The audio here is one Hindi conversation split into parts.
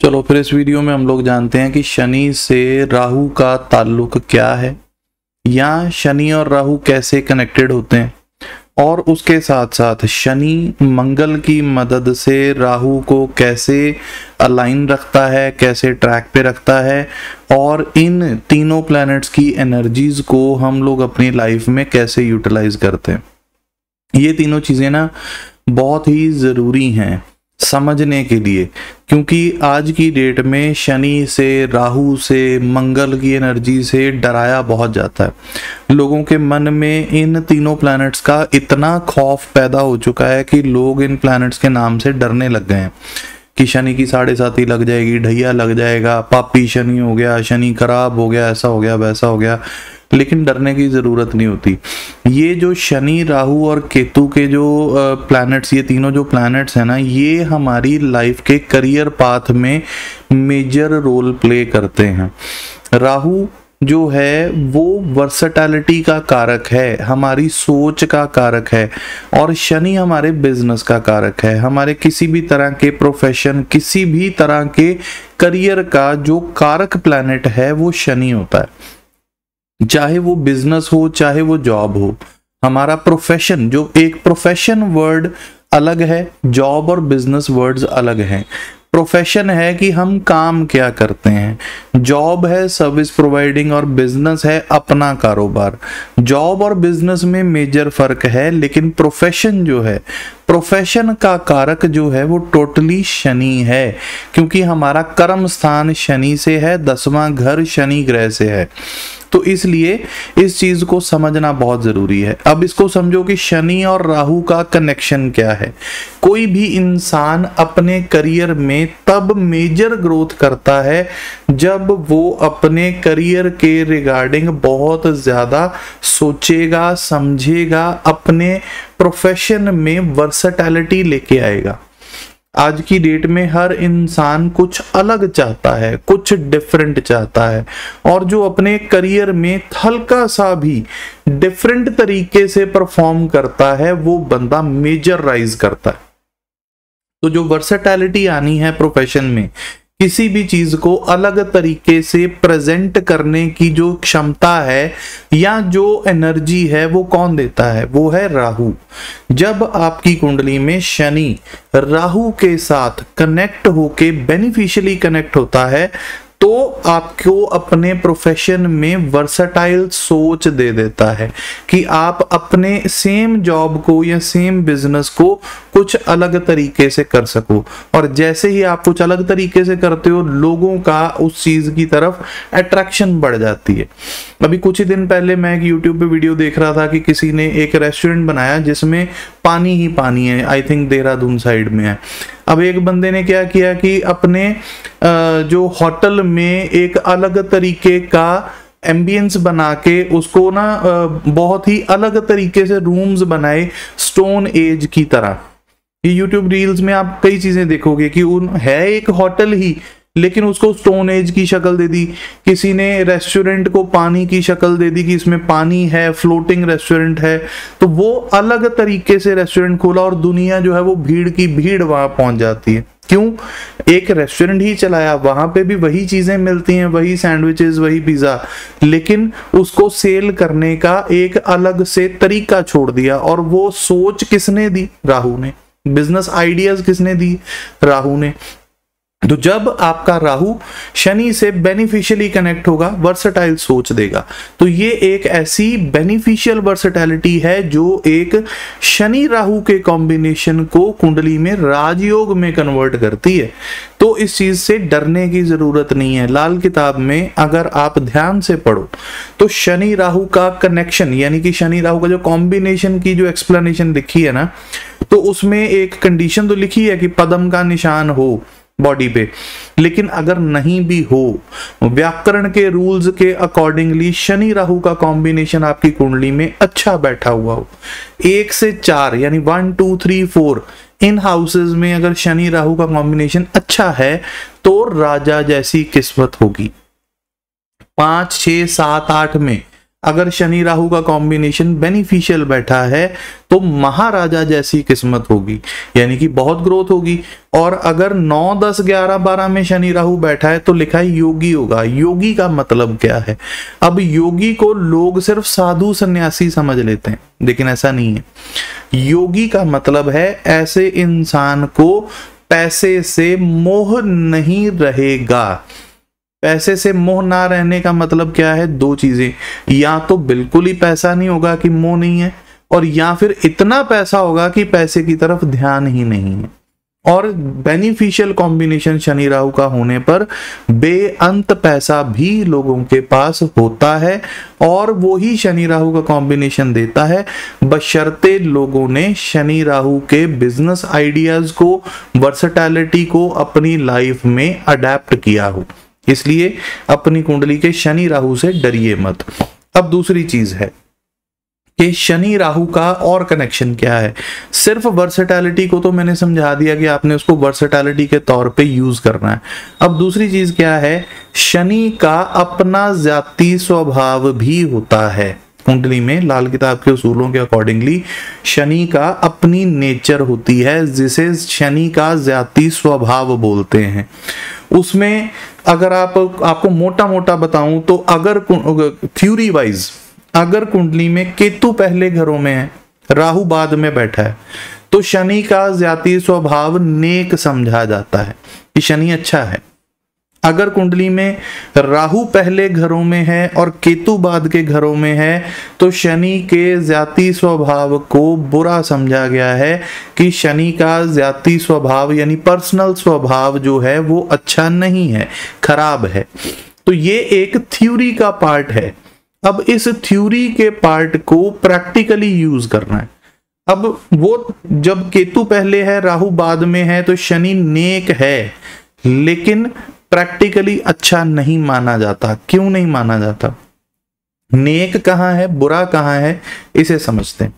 चलो फिर इस वीडियो में हम लोग जानते हैं कि शनि से राहु का ताल्लुक क्या है। या शनि और राहु कैसे कनेक्टेड होते हैं? और उसके साथ साथ शनि मंगल की मदद से राहु को कैसे अलाइन रखता है, कैसे ट्रैक पे रखता है, और इन तीनों प्लैनेट्स की एनर्जीज को हम लोग अपनी लाइफ में कैसे यूटिलाइज करते हैं। ये तीनों चीज़ें ना बहुत ही ज़रूरी हैं। समझने के लिए, क्योंकि आज की डेट में शनि से, राहु से, मंगल की एनर्जी से डराया बहुत जाता है। लोगों के मन में इन तीनों प्लैनेट्स का इतना खौफ पैदा हो चुका है कि लोग इन प्लैनेट्स के नाम से डरने लग गए हैं। कि शनि की साढ़े साथी लग जाएगी, ढैया लग जाएगा, पापी शनि हो गया, शनि खराब हो गया, ऐसा हो गया, वैसा हो गया। लेकिन डरने की ज़रूरत नहीं होती। ये जो शनि, राहु और केतु के जो प्लैनेट्स ये तीनों जो प्लैनेट्स हैं ना, ये हमारी लाइफ के करियर पाथ में मेजर रोल प्ले करते हैं। राहु जो है, वो वर्सटैलिटी का कारक है, हमारी सोच का कारक है, और शनि हमारे बिज़नेस का कारक है। हमारे किसी भी तरह के प्रोफेशन किसी भी तरह के करियर का जो कारक प्लैनेट है, वो शनि होता है। चाहे वो बिज़नेस हो, चाहे वो जॉब हो, हमारा प्रोफेशन जो एक प्रोफेशन वर्ड अलग है जॉब और बिज़नेस वर्ड्स अलग हैं। प्रोफेशन है कि हम काम क्या करते हैं। जॉब है सर्विस प्रोवाइडिंग और बिज़नेस है अपना कारोबार। जॉब और बिज़नेस में मेजर फ़र्क है, लेकिन प्रोफेशन जो है प्रोफेशन का कारक जो है वो टोटली शनि है, क्योंकि हमारा कर्म स्थान शनि से है, दसवां घर शनि ग्रह से है। तो इसलिए इस चीज़ को समझना बहुत ज़रूरी है। अब इसको समझो कि शनि और राहु का कनेक्शन क्या है। कोई भी इंसान अपने करियर में तब मेजर ग्रोथ करता है जब वो अपने करियर के रिगार्डिंग बहुत ज़्यादा सोचेगा, समझेगा, अपने प्रोफेशन में वर्सटैलिटी लेके आएगा। आज की डेट में हर इंसान कुछ अलग चाहता है, कुछ डिफरेंट चाहता है और जो अपने करियर में हल्का सा भी डिफरेंट तरीके से परफॉर्म करता है, वो बंदा मेजर राइज करता है। तो जो वर्सेटैलिटी आनी है प्रोफेशन में किसी भी चीज़ को अलग तरीके से प्रेजेंट करने की जो क्षमता है या जो एनर्जी है, वो कौन देता है? वो है राहु। जब आपकी कुंडली में शनि राहु के साथ कनेक्ट होके बेनिफिशियली कनेक्ट होता है तो आपको अपने प्रोफेशन में वर्सटाइल सोच दे देता है कि आप अपने सेम जॉब को या सेम बिज़नेस को कुछ अलग तरीके से कर सको। और जैसे ही आप कुछ अलग तरीके से करते हो, लोगों का उस चीज़ की तरफ़ अट्रैक्शन बढ़ जाती है। अभी कुछ ही दिन पहले मैं एक यूट्यूब पे वीडियो देख रहा था कि किसी ने एक रेस्टोरेंट बनाया जिसमें पानी ही पानी है। आई थिंक देहरादून साइड में है। अब एक बंदे ने क्या किया कि अपने जो होटल में एक अलग तरीके का एम्बियंस बना के उसको ना बहुत ही अलग तरीके से रूम्स बनाए स्टोन एज की तरह। ये यूट्यूब रील्स में आप कई चीज़ें देखोगे कि उन, है एक होटल ही लेकिन उसको स्टोन एज की शक्ल दे दी। किसी ने रेस्टोरेंट को पानी की शक्ल दे दी कि इसमें पानी है फ्लोटिंग रेस्टोरेंट है। तो वो अलग तरीके से रेस्टोरेंट खोला और दुनिया जो है वो भीड़ की भीड़ वहाँ पहुँच जाती है। क्यों? एक रेस्टोरेंट ही चलाया, वहाँ पे भी वही चीज़ें मिलती हैं, वही सैंडविचेस वही पिज्जा लेकिन उसको सेल करने का एक अलग से तरीका छोड़ दिया और वो सोच किसने दी? राहु ने। बिज़नेस आइडियाज़ किसने दी? राहु ने। तो जब आपका राहु शनि से बेनिफिशियली कनेक्ट होगा वर्सटाइल सोच देगा। तो ये एक ऐसी बेनिफिशियल वर्सटैलिटी है जो एक शनि राहु के कॉम्बिनेशन को कुंडली में राजयोग में कन्वर्ट करती है। तो इस चीज़ से डरने की ज़रूरत नहीं है। लाल किताब में अगर आप ध्यान से पढ़ो तो शनि राहु का कनेक्शन यानी कि शनि राहु का जो कॉम्बिनेशन की जो एक्सप्लेनेशन लिखी है ना तो उसमें एक कंडीशन तो लिखी है कि पदम का निशान हो बॉडी पे। लेकिन अगर नहीं भी हो, व्याकरण के रूल्स के अकॉर्डिंगली शनि राहु का कॉम्बिनेशन आपकी कुंडली में अच्छा बैठा हुआ हो। एक से चार, यानी one two three four in houses में अगर शनि राहु का कॉम्बिनेशन अच्छा है तो राजा जैसी किस्मत होगी। पाँच छ सात, आठ में अगर शनि राहु का कॉम्बिनेशन बेनिफिशियल बैठा है तो महाराजा जैसी किस्मत होगी। यानी कि बहुत ग्रोथ होगी। और अगर 9 10 11 12 में शनि राहु बैठा है तो लिखा है योगी होगा। योगी का मतलब क्या है? अब योगी को लोग सिर्फ़ साधु सन्यासी समझ लेते हैं, लेकिन ऐसा नहीं है। योगी का मतलब है, ऐसे इंसान को पैसे से मोह नहीं रहेगा। पैसे से मोह ना रहने का मतलब क्या है? दो चीज़ें। या तो बिल्कुल ही पैसा नहीं होगा कि मोह नहीं है, और या फिर इतना पैसा होगा कि पैसे की तरफ़ ध्यान ही नहीं है। और बेनिफिशियल कॉम्बिनेशन शनि राहु का होने पर बेअंत पैसा भी लोगों के पास होता है, और वो ही शनि राहु का कॉम्बिनेशन देता है। बशर्ते लोगों ने शनि राहु के बिज़नेस आइडियाज़ को वर्सटैलिटी को अपनी लाइफ में अडेप्ट किया हो। इसलिए अपनी कुंडली के शनि राहु से डरिए मत। अब दूसरी चीज़ है कि शनि राहु का और कनेक्शन क्या है? सिर्फ़ वर्सेटैलिटी को तो मैंने समझा दिया कि आपने उसको वर्सेटैलिटी के तौर पे यूज़ करना है। अब दूसरी चीज़ क्या है? शनि का अपना जाति स्वभाव भी होता है। कुंडली में लाल किताब के उसूलों के अकॉर्डिंगली शनि का अपनी नेचर होती है, जिसे शनि का जाति स्वभाव बोलते हैं। उसमें अगर आप, आपको मोटा मोटा बताऊँ तो अगर थ्योरी वाइज अगर कुंडली में केतु पहले घरों में है, राहु बाद में बैठा है तो शनि का जातीय स्वभाव नेक समझा जाता है कि शनि अच्छा है। अगर कुंडली में राहु पहले घरों में है और केतु बाद के घरों में है तो शनि के जाति स्वभाव को बुरा समझा गया है कि शनि का जाति स्वभाव यानी पर्सनल स्वभाव जो है वो अच्छा नहीं है, खराब है। तो ये एक थ्योरी का पार्ट है। अब इस थ्योरी के पार्ट को प्रैक्टिकली यूज़ करना है। अब वो जब केतु पहले है, राहु बाद में है तो शनि नेक है, लेकिन प्रैक्टिकली अच्छा नहीं माना जाता। क्यों नहीं माना जाता? नेक कहाँ है, बुरा कहाँ है, इसे समझते हैं।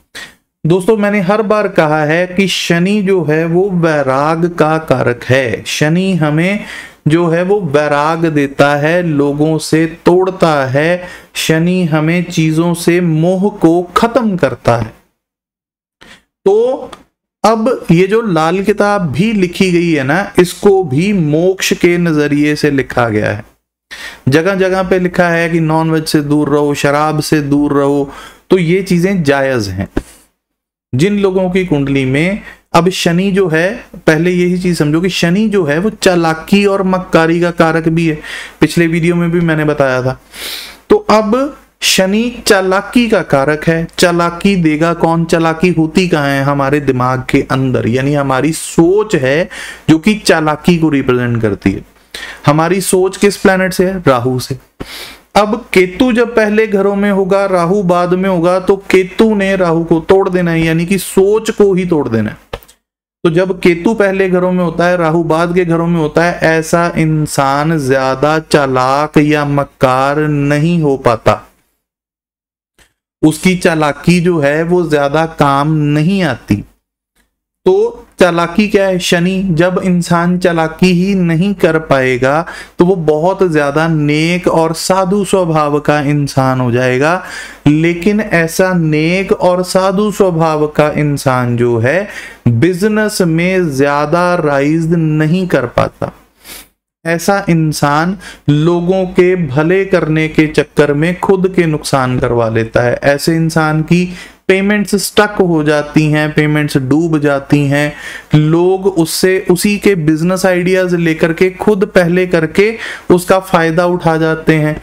दोस्तों, मैंने हर बार कहा है कि शनि जो है, वो वैराग का कारक है। शनि हमें जो है, वो वैराग देता है, लोगों से तोड़ता है। शनि हमें चीज़ों से मोह को खत्म करता है। तो अब ये जो लाल किताब भी लिखी गई है ना, इसको भी मोक्ष के नज़रिए से लिखा गया है। जगह जगह पे लिखा है कि नॉन वेज से दूर रहो, शराब से दूर रहो तो ये चीज़ें जायज़ हैं। जिन लोगों की कुंडली में, अब शनि जो है, पहले यही चीज़ समझो कि शनि जो है, वो चालाकी और मक्कारी का कारक भी है। पिछले वीडियो में भी मैंने बताया था। तो अब शनि चालाकी का कारक है। चालाकी देगा कौन? चालाकी होती कहा है? हमारे दिमाग के अंदर, यानी हमारी सोच है जो कि चालाकी को रिप्रेजेंट करती है। हमारी सोच किस प्लेनेट से है? राहु से। अब केतु जब पहले घरों में होगा, राहु बाद में होगा तो केतु ने राहु को तोड़ देना है, यानी कि सोच को ही तोड़ देना है। तो जब केतु पहले घरों में होता है, राहु बाद के घरों में होता है, ऐसा इंसान ज़्यादा चालाक या मक्कार नहीं हो पाता। उसकी चालाकी जो है वो ज़्यादा काम नहीं आती। तो चालाकी क्या है? शनि, जब इंसान चालाकी ही नहीं कर पाएगा तो वो बहुत ज़्यादा नेक और साधु स्वभाव का इंसान हो जाएगा। लेकिन ऐसा नेक और साधु स्वभाव का इंसान जो है बिज़नेस में ज़्यादा राइज नहीं कर पाता। ऐसा इंसान लोगों के भले करने के चक्कर में खुद के नुकसान करवा लेता है। ऐसे इंसान की पेमेंट्स स्टक हो जाती हैं पेमेंट्स डूब जाती हैं। लोग उससे, उसी के बिज़नेस आइडियाज़ लेकर के, खुद पहले करके उसका फ़ायदा उठा जाते हैं।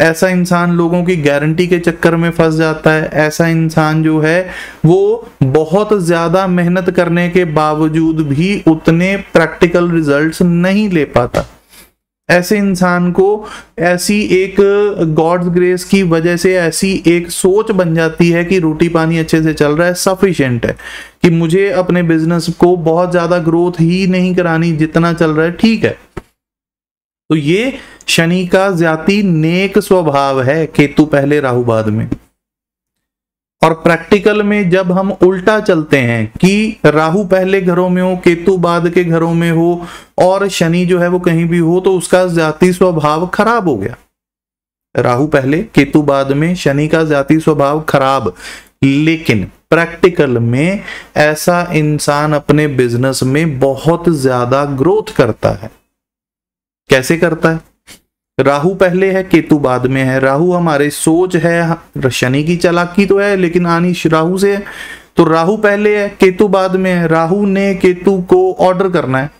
ऐसा इंसान लोगों की गारंटी के चक्कर में फंस जाता है। ऐसा इंसान जो है, वो बहुत ज़्यादा मेहनत करने के बावजूद भी उतने प्रैक्टिकल रिजल्ट्स नहीं ले पाता। ऐसे इंसान को ऐसी एक गॉड्स ग्रेस की वजह से ऐसी एक सोच बन जाती है कि रोटी पानी अच्छे से चल रहा है सफिशिएंट है। कि मुझे अपने बिज़नेस को बहुत ज़्यादा ग्रोथ ही नहीं करानी जितना चल रहा है, ठीक है। तो ये शनि का ज़्यादा नेक स्वभाव है, केतु पहले, राहु बाद में। और प्रैक्टिकल में जब हम उल्टा चलते हैं कि राहु पहले घरों में हो, केतु बाद के घरों में हो, और शनि जो है वो कहीं भी हो तो उसका जाति स्वभाव खराब हो गया। राहु पहले, केतु बाद में, शनि का जाति स्वभाव खराब। लेकिन प्रैक्टिकल में ऐसा इंसान अपने बिज़नेस में बहुत ज़्यादा ग्रोथ करता है। कैसे करता है? राहु पहले है, केतु बाद में है। राहु हमारे सोच है, शनि की चालाकी तो है, लेकिन आनी राहु से है। तो राहु पहले है, केतु बाद में है। राहु ने केतु को ऑर्डर करना है।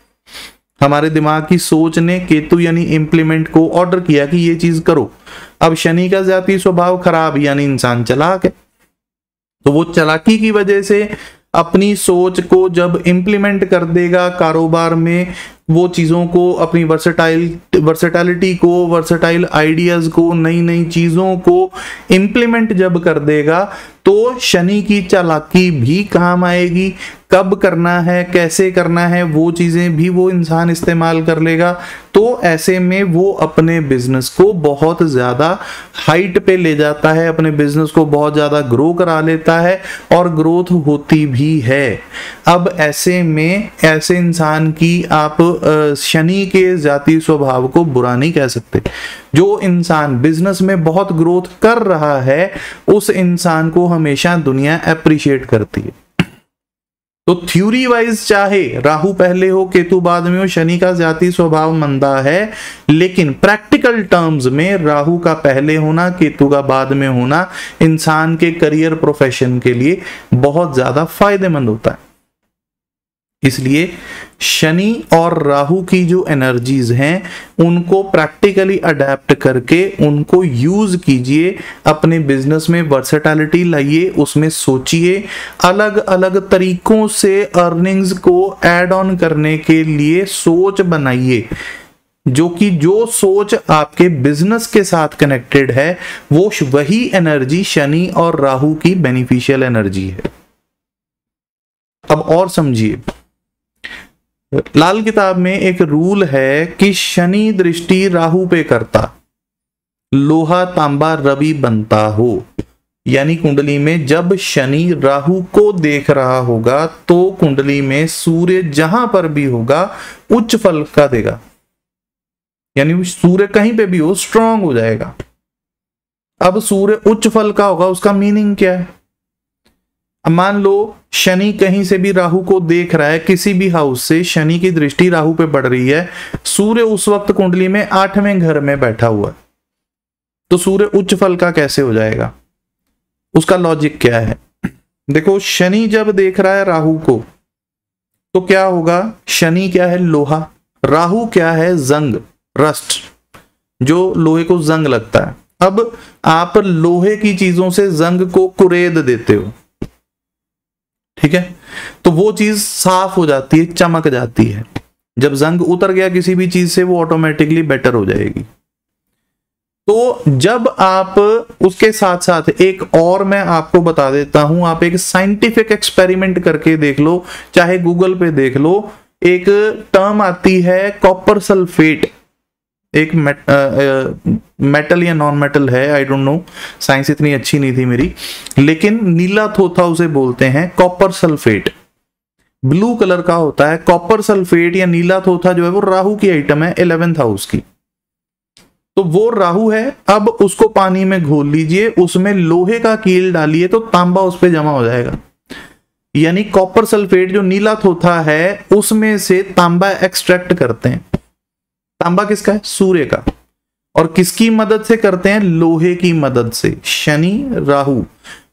हमारे दिमाग की सोच ने केतु यानी इंप्लीमेंट को ऑर्डर किया कि ये चीज़ करो। अब शनि का जाति स्वभाव खराब, यानी इंसान चलाक है। तो वो चलाकी की वजह से अपनी सोच को जब इंप्लीमेंट कर देगा कारोबार में वो चीज़ों को, अपनी वर्सेटाइल वर्सेटाइलिटी को वर्सेटाइल आइडियाज़ को नई नई चीज़ों को इम्प्लीमेंट जब कर देगा तो शनि की चालाकी भी काम आएगी। कब करना है, कैसे करना है, वो चीज़ें भी वो इंसान इस्तेमाल कर लेगा। तो ऐसे में वो अपने बिज़नेस को बहुत ज़्यादा हाइट पे ले जाता है, अपने बिज़नेस को बहुत ज़्यादा ग्रो करा लेता है और ग्रोथ होती भी है। अब ऐसे में, ऐसे इंसान की आप शनि के जाति स्वभाव को बुरा नहीं कह सकते। जो इंसान बिज़नेस में बहुत ग्रोथ कर रहा है, उस इंसान को हमेशा दुनिया अप्रिशिएट करती है। तो थ्योरी वाइज चाहे, राहु पहले हो, केतु बाद में हो, शनि का जाति स्वभाव मंदा है, लेकिन प्रैक्टिकल टर्म्स में राहु का पहले होना, केतु का बाद में होना, इंसान के करियर प्रोफेशन के लिए बहुत ज़्यादा फ़ायदेमंद होता है। इसलिए शनि और राहु की जो एनर्जीज हैं, उनको प्रैक्टिकली अडेप्ट करके उनको यूज़ कीजिए, अपने बिज़नेस में वर्सेटैलिटी लाइए, उसमें सोचिए अलग अलग तरीकों से अर्निंग्स को एड ऑन करने के लिए सोच बनाइए। जो कि जो सोच आपके बिज़नेस के साथ कनेक्टेड है, वो वही एनर्जी शनि और राहु की बेनिफिशियल एनर्जी है। अब और समझिए। लाल किताब में एक रूल है कि शनि दृष्टि राहु पे करता, लोहा तांबा रवि बनता हो। यानी कुंडली में जब शनि राहु को देख रहा होगा तो कुंडली में सूर्य जहाँ पर भी होगा, उच्च फल का देगा। यानी सूर्य कहीं पे भी हो स्ट्रांग हो जाएगा। अब सूर्य उच्च फल का होगा, उसका मीनिंग क्या है? अब मान लो, शनि कहीं से भी राहु को देख रहा है, किसी भी हाउस से शनि की दृष्टि राहु पे पड़ रही है, सूर्य उस वक्त कुंडली में आठवें घर में बैठा हुआ है। तो सूर्य उच्च फल का कैसे हो जाएगा? उसका लॉजिक क्या है? देखो, शनि जब देख रहा है राहु को तो क्या होगा? शनि क्या है? लोहा। राहु क्या है? जंग रस्ट जो लोहे को जंग लगता है। अब आप लोहे की चीज़ों से जंग को कुरेद देते हो। ठीक है? तो वो चीज़ साफ़ हो जाती है, चमक जाती है। जब जंग उतर गया किसी भी चीज़ से, वो ऑटोमेटिकली बेटर हो जाएगी। तो जब आप उसके साथ साथ एक और मैं आपको बता देता हूँ, आप एक साइंटिफिक एक्सपेरिमेंट करके देख लो, चाहे गूगल पे देख लो, एक टर्म आती है कॉपर सल्फेट एक मेट, मेटल या नॉन मेटल है आई डोंट नो साइंस इतनी अच्छी नहीं थी मेरी। लेकिन नीला थोथा उसे बोलते हैं कॉपर सल्फेट ब्लू कलर का होता है कॉपर सल्फेट या नीला थोथा जो है वो राहु की आइटम है इलेवेंथ हाउस की। तो वो राहु है अब उसको पानी में घोल लीजिए उसमें लोहे का कील डालिए तो तांबा उस पर जमा हो जाएगा। यानी कॉपर सल्फेट जो नीला थोथा है उसमें से तांबा एक्सट्रैक्ट करते हैं। तांबा किसका है? सूर्य का। और किसकी मदद से करते हैं? लोहे की मदद से। शनि, राहु।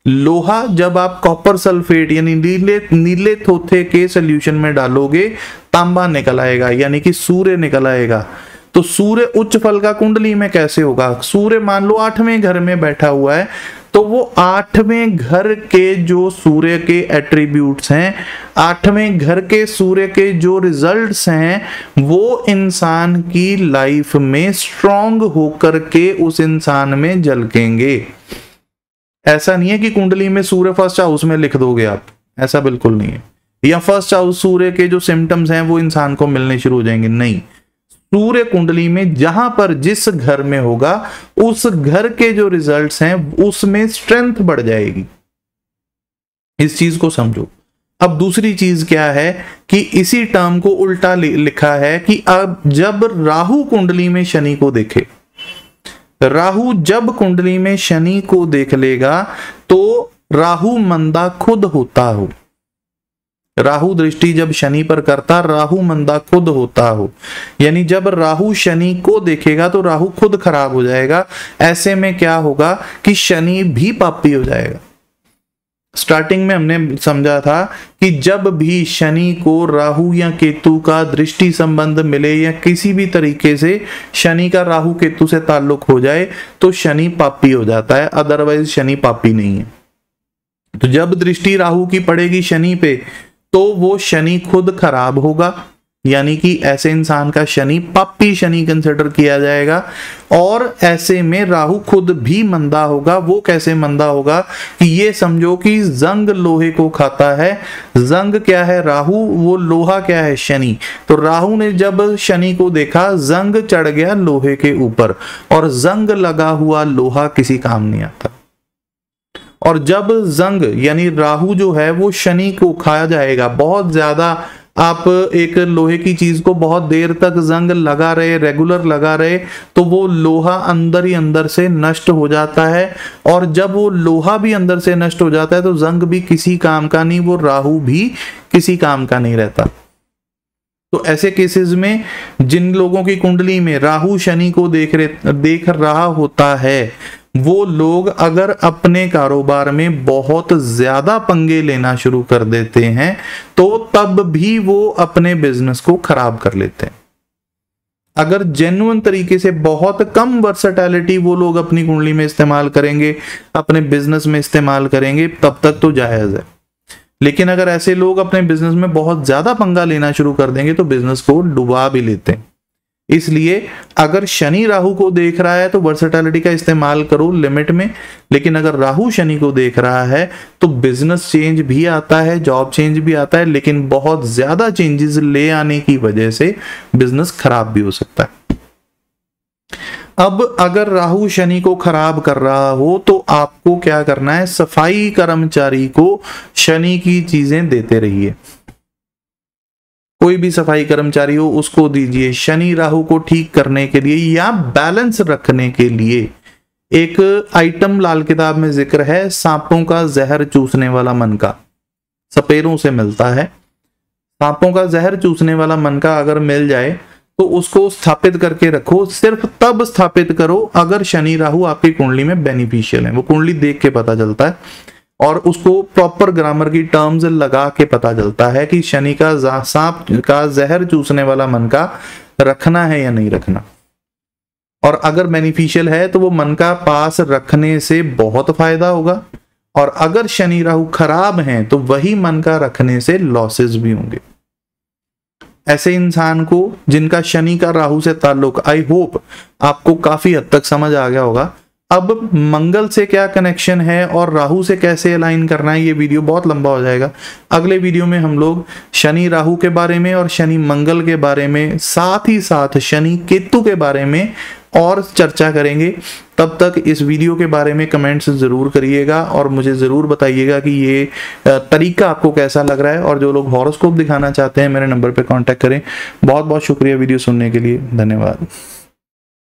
लोहा जब आप कॉपर सल्फेट यानी नीले नीले थोथे के सोल्यूशन में डालोगे, तांबा निकल आएगा, यानी कि सूर्य निकल आएगा। तो सूर्य उच्च फल का कुंडली में कैसे होगा? सूर्य मान लो आठवें घर में बैठा हुआ है तो वो आठवें घर के जो सूर्य के एट्रीब्यूट्स हैं, आठवें घर के सूर्य के जो रिजल्ट्स हैं, वो इंसान की लाइफ में स्ट्रांग होकर के उस इंसान में झलकेंगे ऐसा नहीं है कि कुंडली में सूर्य फ़र्स्ट हाउस में लिख दोगे आप, ऐसा बिल्कुल नहीं है। या फ़र्स्ट हाउस सूर्य के जो सिम्टम्स हैं, वो इंसान को मिलने शुरू हो जाएँगे, नहीं। सूर्य कुंडली में जहाँ पर जिस घर में होगा, उस घर के जो रिजल्ट्स हैं, उसमें स्ट्रेंथ बढ़ जाएगी। इस चीज़ को समझो। अब दूसरी चीज़ क्या है कि इसी टर्म को उल्टा लिखा है कि अब जब राहु कुंडली में शनि को देखे, राहु जब कुंडली में शनि को देख लेगा तो राहु मंदा खुद होता हो। राहु दृष्टि जब शनि पर करता, राहु मंदा खुद होता हो। यानी जब राहु शनि को देखेगा तो राहु खुद खराब हो जाएगा। ऐसे में क्या होगा कि शनि भी पापी हो जाएगा। स्टार्टिंग में हमने समझा था कि जब भी शनि को राहु या केतु का दृष्टि संबंध मिले या किसी भी तरीके से शनि का राहु केतु से ताल्लुक हो जाए तो शनि पापी हो जाता है। अदरवाइज़ शनि पापी नहीं है। तो जब दृष्टि राहु की पड़ेगी शनि पे तो वो शनि खुद खराब होगा। यानी कि ऐसे इंसान का शनि पापी शनि कंसिडर किया जाएगा। और ऐसे में राहु खुद भी मंदा होगा। वो कैसे मंदा होगा कि ये समझो कि जंग लोहे को खाता है। जंग क्या है? राहु, वो लोहा क्या है? शनि। तो राहु ने जब शनि को देखा, जंग चढ़ गया लोहे के ऊपर। और जंग लगा हुआ लोहा किसी काम नहीं आता। और जब जंग, यानी राहु जो है, वो शनि को खाया जाएगा। बहुत ज़्यादा आप एक लोहे की चीज़ को बहुत देर तक जंग लगा रहे रेगुलर लगा रहे तो वो लोहा अंदर ही अंदर से नष्ट हो जाता है। और जब वो लोहा भी अंदर से नष्ट हो जाता है तो जंग भी किसी काम का नहीं, वो राहु भी किसी काम का नहीं रहता। तो ऐसे केसेस में, जिन लोगों की कुंडली में राहु शनि को देख रहे, देख रहा होता है वो लोग अगर अपने कारोबार में बहुत ज़्यादा पंगे लेना शुरू कर देते हैं तो तब भी वो अपने बिज़नेस को खराब कर लेते हैं। अगर जेन्युन तरीके से बहुत कम वर्सटैलिटी वो लोग अपनी कुंडली में इस्तेमाल करेंगे, अपने बिज़नेस में इस्तेमाल करेंगे, तब तक तो जायज़ है। लेकिन अगर ऐसे लोग अपने बिज़नेस में बहुत ज़्यादा पंगा लेना शुरू कर देंगे तो बिज़नेस को डुबा भी लेते हैं। इसलिए अगर शनि राहु को देख रहा है तो वर्सेटैलिटी का इस्तेमाल करो लिमिट में, लेकिन अगर राहु शनि को देख रहा है तो बिज़नेस चेंज भी आता है जॉब चेंज भी आता है, लेकिन बहुत ज़्यादा चेंजेस ले आने की वजह से बिज़नेस खराब भी हो सकता है। अब अगर राहु शनि को खराब कर रहा हो तो आपको क्या करना है, सफ़ाई कर्मचारी को शनि की चीज़ें देते रहिए। कोई भी सफ़ाई कर्मचारी हो, उसको दीजिए शनि राहु को ठीक करने के लिए या बैलेंस रखने के लिए। एक आइटम लाल किताब में ज़िक्र है, सांपों का जहर चूसने वाला मन का। सपेरों से मिलता है। सांपों का जहर चूसने वाला मन का अगर मिल जाए तो उसको स्थापित करके रखो। सिर्फ़ तब स्थापित करो अगर शनि राहु आपकी कुंडली में बेनिफिशियल है। वो कुंडली देख के पता चलता है। और उसको प्रॉपर ग्रामर की टर्म्स लगा के पता चलता है कि शनि का सांप का जहर चूसने वाला मन का रखना है या नहीं रखना। और अगर बेनिफिशियल है तो वो मन का पास रखने से बहुत फ़ायदा होगा। और अगर शनि राहु खराब हैं तो वही मन का रखने से लॉसेस भी होंगे। ऐसे इंसान को जिनका शनि का राहु से ताल्लुक आई होप आपको काफ़ी हद तक समझ आ गया होगा। अब मंगल से क्या कनेक्शन है और राहु से कैसे अलाइन करना है, ये वीडियो बहुत लंबा हो जाएगा। अगले वीडियो में हम लोग शनि राहु के बारे में और शनि मंगल के बारे में, साथ ही साथ शनि केतु के बारे में और चर्चा करेंगे। तब तक इस वीडियो के बारे में कमेंट्स ज़रूर करिएगा और मुझे ज़रूर बताइएगा कि ये तरीका आपको कैसा लग रहा है और जो लोग हॉरोस्कोप दिखाना चाहते हैं, मेरे नंबर पर कॉन्टैक्ट करें। बहुत बहुत शुक्रिया वीडियो सुनने के लिए। धन्यवाद।